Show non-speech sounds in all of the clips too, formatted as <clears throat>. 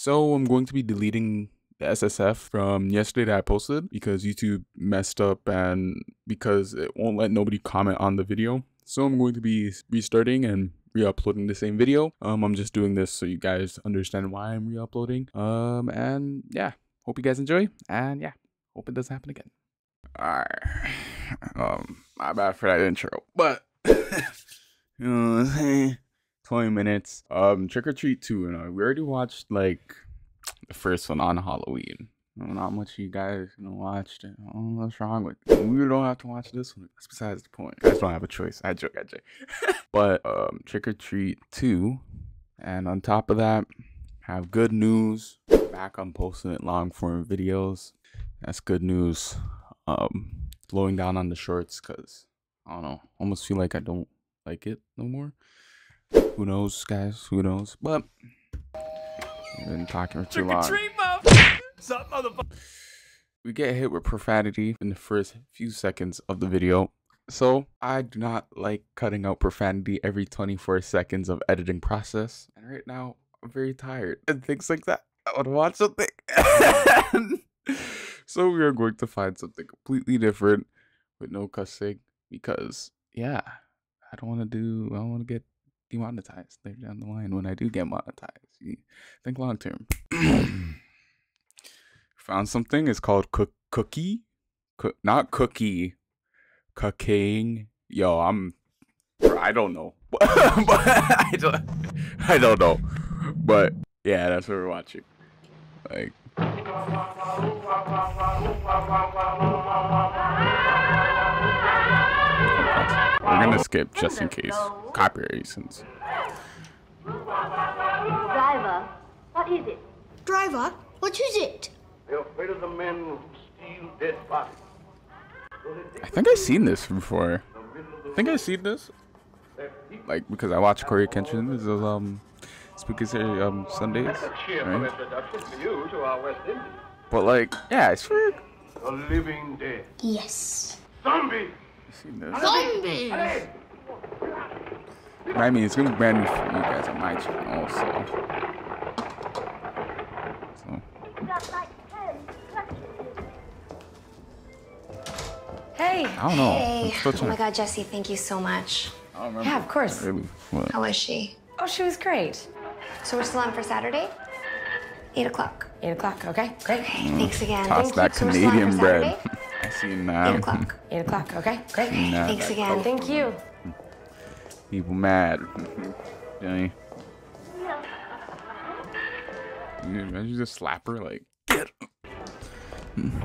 So I'm going to be deleting the SSF from yesterday that I posted because YouTube messed up and because it won't let nobody comment on the video. So I'm going to be restarting and re-uploading the same video. Um, I'm just doing this so you guys understand why I'm re-uploading. Um, and yeah, hope you guys enjoy. And yeah, hope it doesn't happen again. Alright. Um, my bad for that intro, but <laughs> you know what I'm saying. 20 minutes. Um, Trick or Treat 2, and uh, we already watched like the first one on Halloween. You know, not much you guys you know watched it. Know what's wrong with you. We don't have to watch this one. That's besides the point. You guys don't have a choice. I joke, I joke. <laughs> but um, Trick or Treat 2, and on top of that, have good news. Back on posting it long form videos. That's good news. Um, slowing down on the shorts because I don't know. Almost feel like I don't like it no more. Who knows, guys? Who knows? But I've been talking for too long. We get hit with profanity in the first few seconds of the video. So I do not like cutting out profanity every 24 seconds of editing process. And right now I'm very tired and things like that. I want to watch something. <laughs> so we are going to find something completely different with no cussing because yeah, I don't want to do I don't want to get demonetized later down the line when I do get monetized. You think long term. <clears throat> Found something. It's called cook cookie, Co- not cookie, cooking. Yo, I'm. I don't know, <laughs> but I don't. I don't know, but yeah, that's what we're watching. Like. <laughs> We're gonna skip just in case copyright reasons. Driver, what is it? Driver, what is it? They're afraid of the men who steal dead bodies. I think I've seen this before. I think I've seen this. Like because I watch Cory Kenshin. This is um Spooky Scary um Sundays. A cheerful Right? introduction to our West Indies. But like, yeah, I swear The living dead. Yes. Zombie! I've seen this. Zombies! Hey! But I mean, it's gonna be brand new for you guys on my channel also. So, Got like ten clutches. Hey. I don't know. Hey. Oh my God, Jesse, thank you so much. I don't. Yeah, of course. Really? What? How was she? Oh, she was great. So we're still on for Saturday? Eight o'clock. Eight o'clock. Okay, great. Okay, thanks mm. again. Toss Thank that you. So we're still on Canadian for bread. Saturday? I seen Eight o'clock. Eight o'clock. Okay, great. Seen that. Thanks That again. Thank you. Mm-hmm. People mad. Mm-hmm. yeah. You imagine just slap her like. Mm-hmm.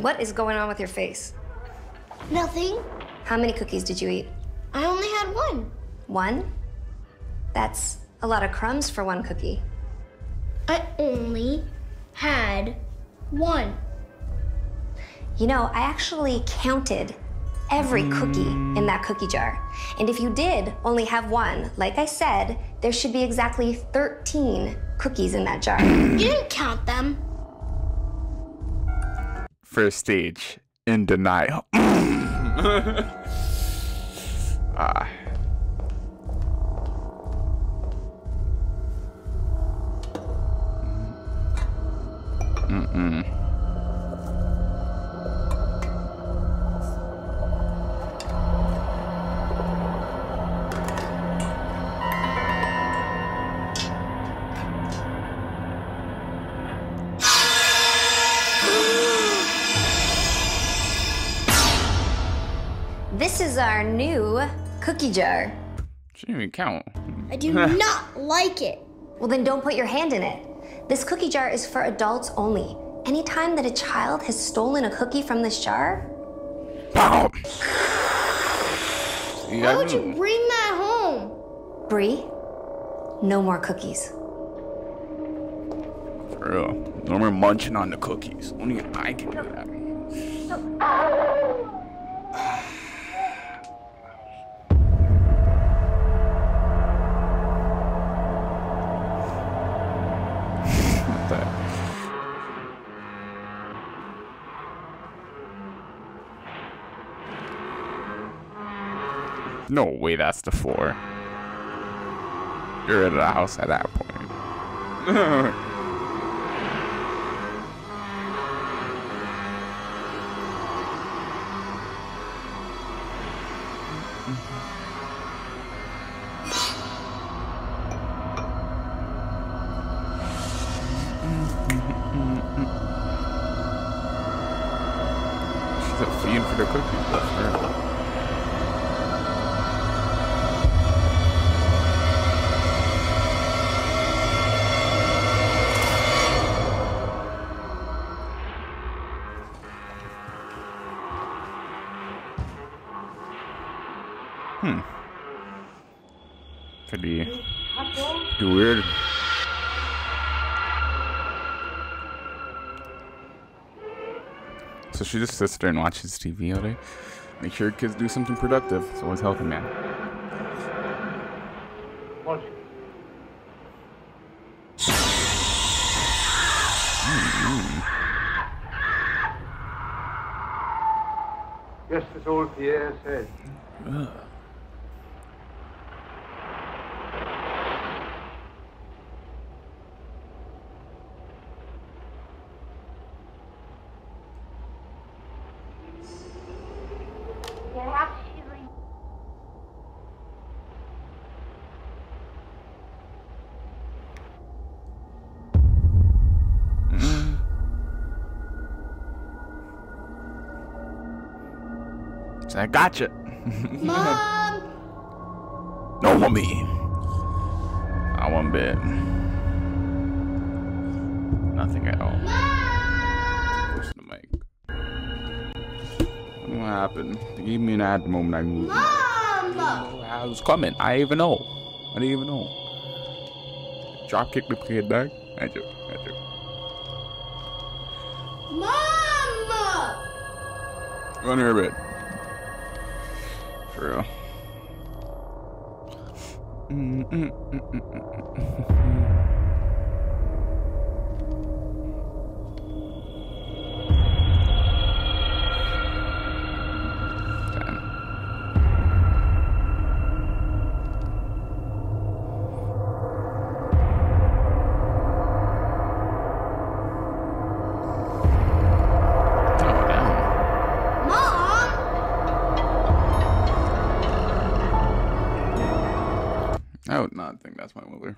What is going on with your face? Nothing. How many cookies did you eat? I only had one. One? That's a lot of crumbs for one cookie. I only had one. You know, I actually counted every cookie in that cookie jar. And if you did only have one, like I said, there should be exactly 13 cookies in that jar. You didn't count them. First stage in denial. <laughs> ah. Mm-mm. Is our new cookie jar. She didn't even count. I do <laughs> not like it. Well, then don't put your hand in it. This cookie jar is for adults only. Anytime that a child has stolen a cookie from this jar, Wow. Why would you bring that home? Bree, no more cookies. For real. No more munching on the cookies. Only I can do that. No way, that's the floor. You're at the house at that point. <laughs> She's a fiend for the cookies. Weird. So she just sits there and watches TV all day. Make sure kids do something productive. It's always healthy, man. Won't you? Just as old Pierre said. Perhaps So I gotcha. Mom! <laughs> No, mommy. I one bit. Nothing at all. Push the mic. What happened? They gave me an ad the moment I moved. Mom! I was coming. I didn't even know. I didn't even know. Drop kick the kid back. I joke. I joke. Mom! Run her bed. For that's my mother.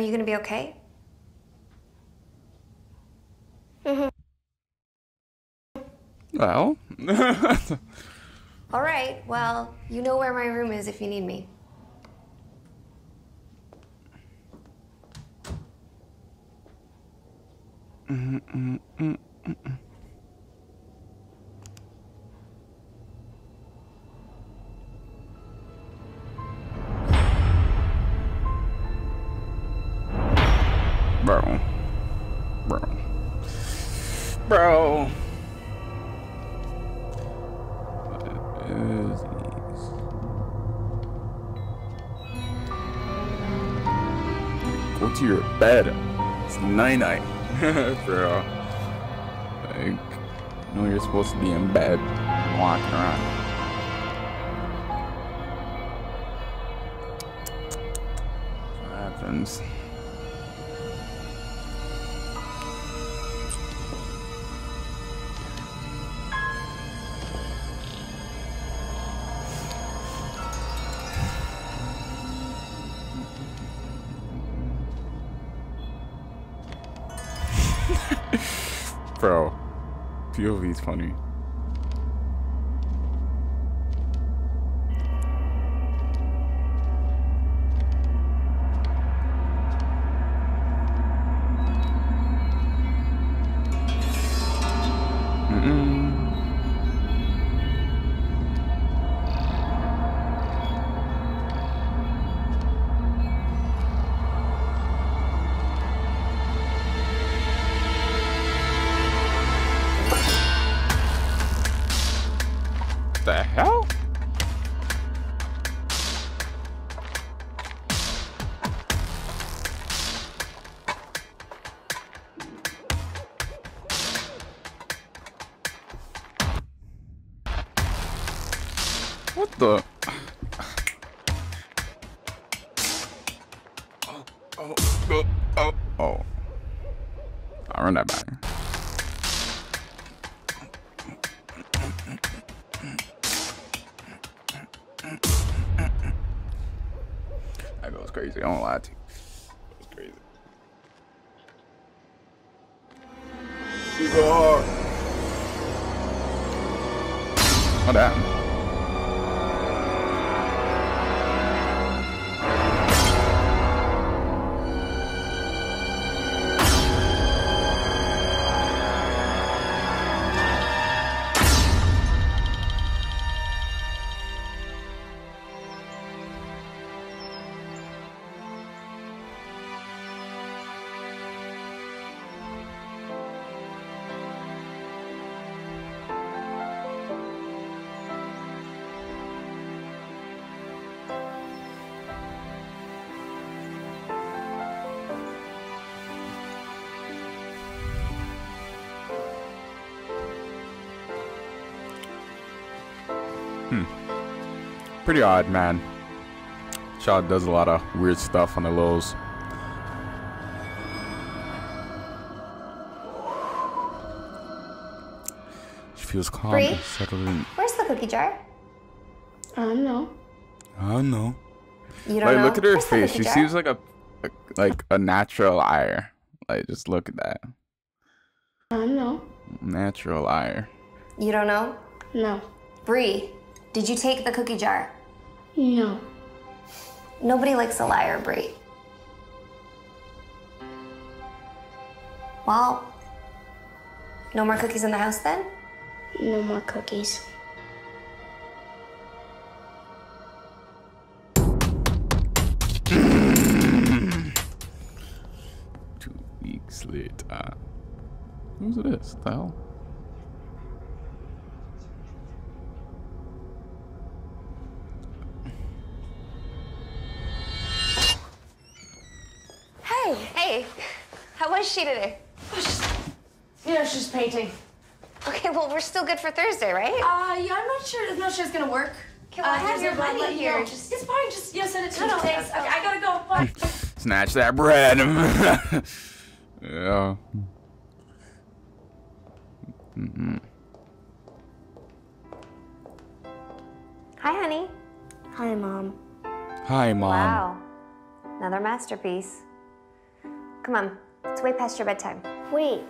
Are you gonna be okay? Mm-hmm. Well, <laughs> All right, well, you know where my room is if you need me. bro, These? Go to your bed. It's night night, <laughs> bro. Like, know you're supposed to be in bed, walking around. What happens? Bro, POV's funny. What the? Oh, oh, oh, oh. I'll run that back. That goes crazy. I don't lie to you. That goes crazy. Super hard. Oh. Pretty odd, man. Shaw does a lot of weird stuff on the lows. She feels calm Bree? and settled in. Where's the cookie jar? I don't know. I don't know. You don't Like, know. look at her Where's face. She jar? seems like a, a like a natural liar. Like, just look at that. I don't know. Natural liar. You don't know? No. Bree, did you take the cookie jar? No. Nobody likes a liar, Bree. Well, no more cookies in the house then? No more cookies. Two weeks later. Who's this? The hell? Hey, hey. How was she today? You know, she's painting. Okay, well, we're still good for Thursday, right? Uh, yeah, I'm not sure. I'm not sure it's gonna work. Okay, well, I have your let- money let you here, know. just- It's fine. Just you know, send it to No, me. no, Thanks. it's- Okay, I gotta go. Bye. <laughs> Snatch that bread. <laughs> yeah. Hi, honey. Hi, Mom. Hi, mom. Wow. Another masterpiece. Come on, it's way past your bedtime. Wait.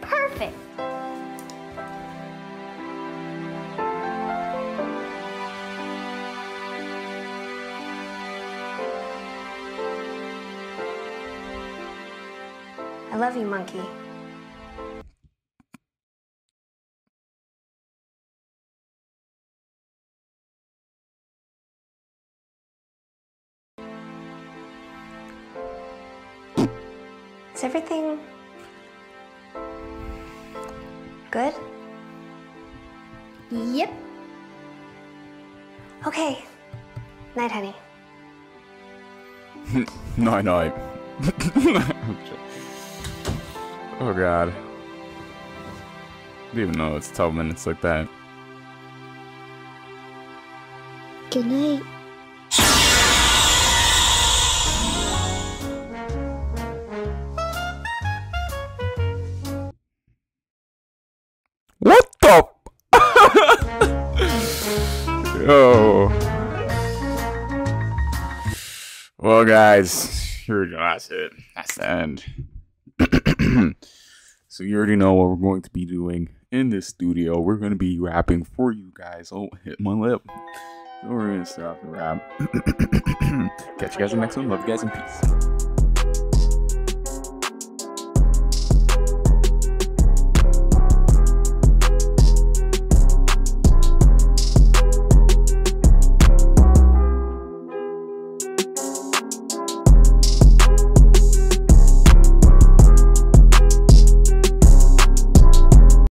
Perfect. I love you, monkey. Is everything good? Yep. Okay. Night, honey. No, <laughs> night. I- oh god. I didn't even know it's 12 minutes like that. Good night. Yo. Well, guys, here we go. That's it. That's the end. <clears throat> so you already know what we're going to be doing in this studio. We're going to be rapping for you guys. Oh, hit my lip. So we're going to start off the rap. <clears throat> Catch you guys in the next one. Love you guys and peace.